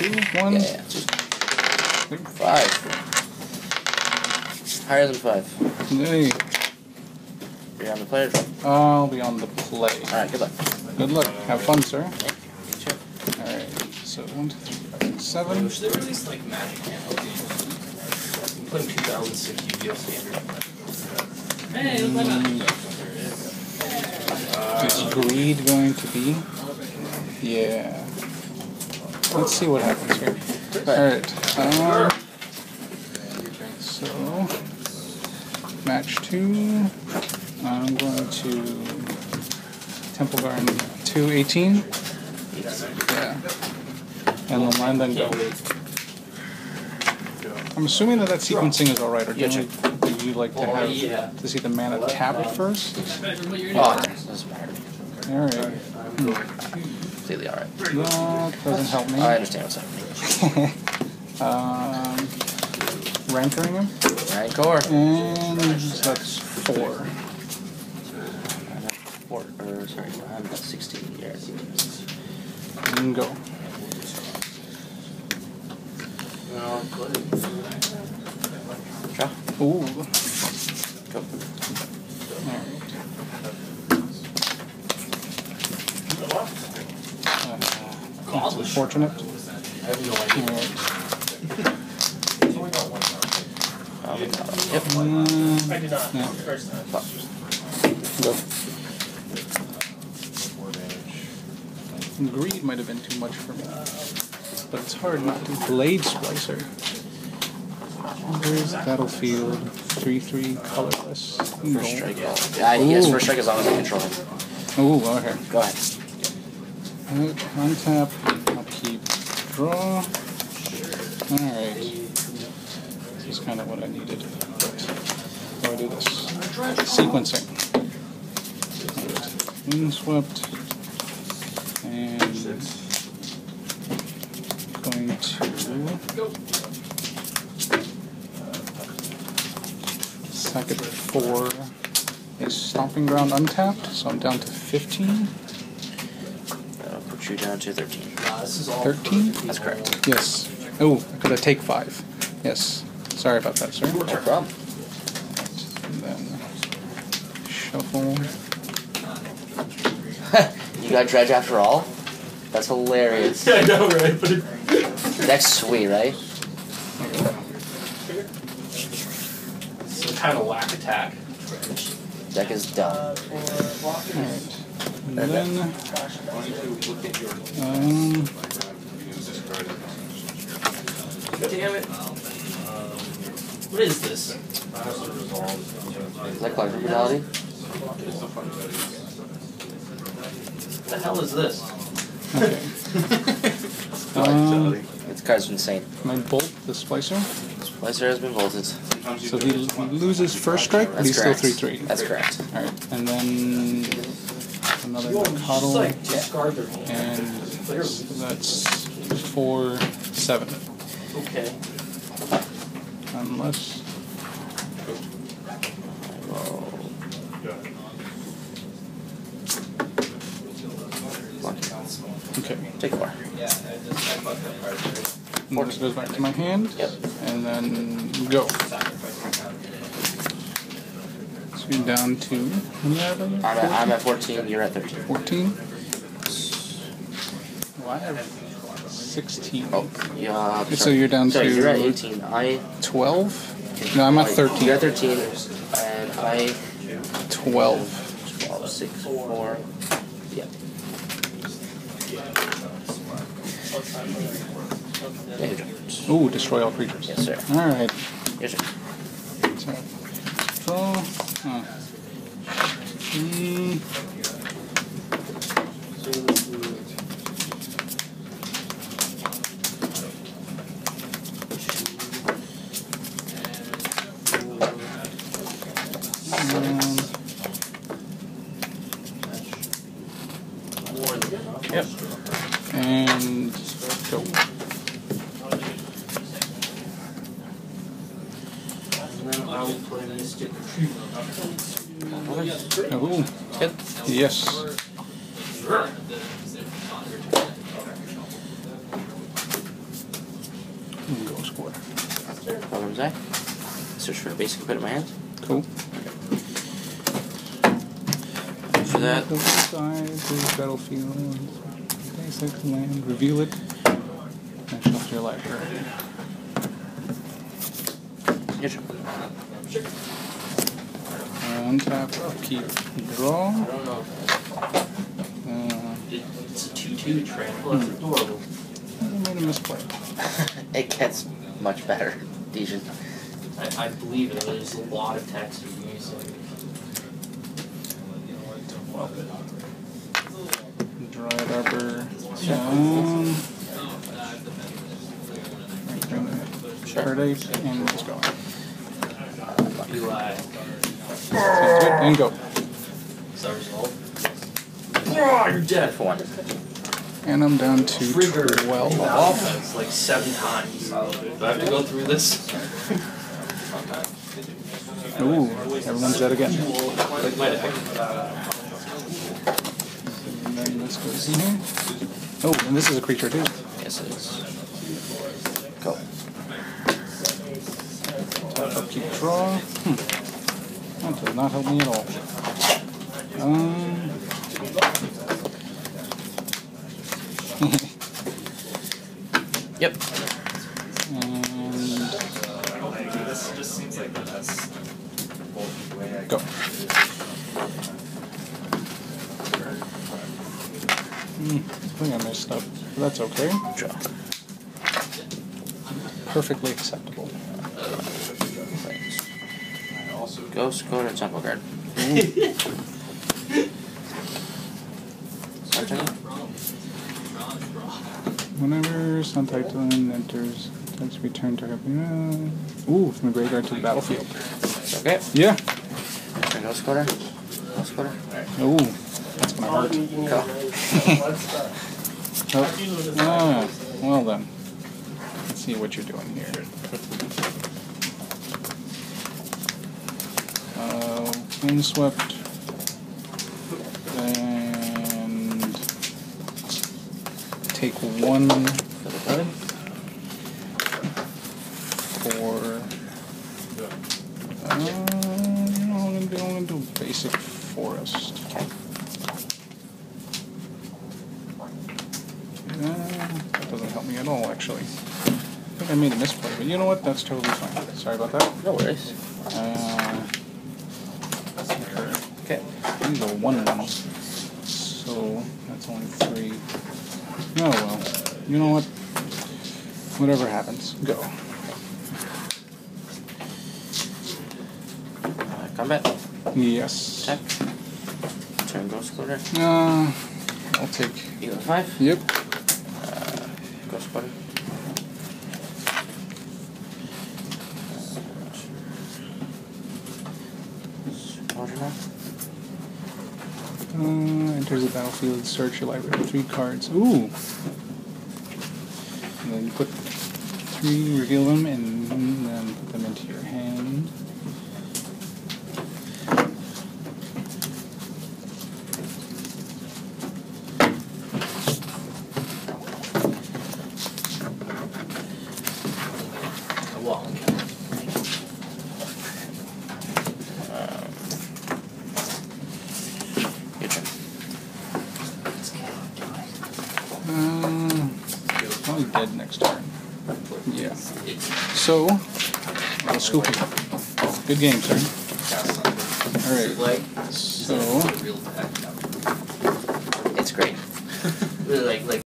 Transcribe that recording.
Two, one, Yeah, two. Five. Higher than five. Hey, You're on the player draw. I'll be on the play. Alright, good luck. Good luck. Have fun, sir. You. Alright, so one, two, three, five, six, seven. Should they release like Magic handheld games? I'm playing 2006 UBL standard. Hey, look Is greed going to be? Yeah. Let's see what happens here. Alright. Um, so, match two. I'm going to Temple Garden 218. Yeah. And the line then go. I'm assuming that that sequencing is alright, or do Yeah, you, do you like to have to see the mana tapped first? Oh, doesn't matter. Alright. Completely alright. That doesn't help me. I understand what's happening. um, ranking him, Rancor. and that's four. I'm at four, or sorry, I'm at 16. Yeah, 16. And go. Draw. Ooh. That's unfortunate. I have no idea. Alright. Um, yep. Um, I did not. First time. go. Greed might have been too much for me. But it's hard not to. Blade Splicer. Where's Battlefield? 3-3 colorless. First strike. Yeah, yes, Ooh. first strike as long as I control him. Ooh, okay. Go ahead. Alright, untap, upkeep, draw. Alright. This is kind of what I needed. But I do this? Sequencing. Windswept. And going to uh, sack it for a stomping ground untapped, so I'm down to 15. That'll you down to 13. Uh, this is all. 13? That's correct. Yes. Oh, I could have take five. Yes. Sorry about that, sir. No problem. And then shuffle. you got dredge after all? That's hilarious. Yeah, I know, right? But it, That's sweet, right? so kind of lack attack. Deck is done. Alright. And then um Damn it. What is this? Is that Collective Brutality? What the hell is this? okay. um, This card's insane. my bolt the splicer. Splicer has been bolted. So he loses first strike, but he's correct. still three three. That's correct. Alright. And then another coddle discard their hand. and so that's four seven. Okay. Unless okay. Take four. And this goes back to my hand. Yep. And then go. You're down to I'm at, I'm at 14, you're at 13. 14. Well, I have 16. Oh, yeah. So sorry. you're down sorry, to- You're at 18. I. 12? No, I'm at 13. You're at 13, and I. 12. 12, 6, 4. Yeah. Ooh, destroy all creatures. Yes, sir. Alright. Yes, sir. So, draw. Yep. And go. And then I will play Mystic Oh, yes. Go score. Problems I. Search for a basic put in my hand. Cool. For that, Go to the side, to the battlefield. Basic land. Reveal it. Your library. Your turn. Untap, upkeep, draw. I don't know. Uh, It, it's a 2 2 trample. That's adorable. I made a misplay. it gets much better, Dijon. I, I believe it. There's a lot of text you're using. Dryad Arbor. Um, bring the Sure. Perdape and let's go. Eli. Sounds. And go. Is that result? Oh, you're dead. For one. And I'm down to Trigger 12. offense like seven times. Do I have to go through this? Ooh, everyone's dead again. Like my deck. And then this goes in here. Oh, and this is a creature too. Yes, it is. Upkeep, draw. Hmm. That does not help me at all. Um. Yep. and This just seems like the best way I go. Hmm, I think I messed up. That's okay. Draw. Perfectly acceptable. Thanks. Ghost, go to temple guard. Whenever Sun Titan enters, takes return to her. Uh, ooh, from the graveyard to the battlefield. Okay. Yeah. Turn ghost quarter. Ghost quarter. Ooh, that's gonna hurt. Go. Oh. Ah, well then. Let's see what you're doing here. Uh, windswept. And take one For. Uh, you know, I'm gonna do, I'm gonna do basic forest. Uh, that doesn't help me at all, actually. I think I made a misplay, but you know what? That's totally fine. Sorry about that. No worries. Uh, Okay. these are one ones. So that's only three. Oh well. You know what? Whatever happens, go. Uh, combat. Yes. Attack. Turn ghost quarter. Uh, I'll take. Heal at five. Yep. Uh, ghost quarter. Uh, enters the battlefield. Search your library. Three cards. Ooh. And then you put three, reveal them, and then put them into your hand. dead next turn. Yeah. So, I'll scoop. Good game, sir. Alright. So. It's great. like, like.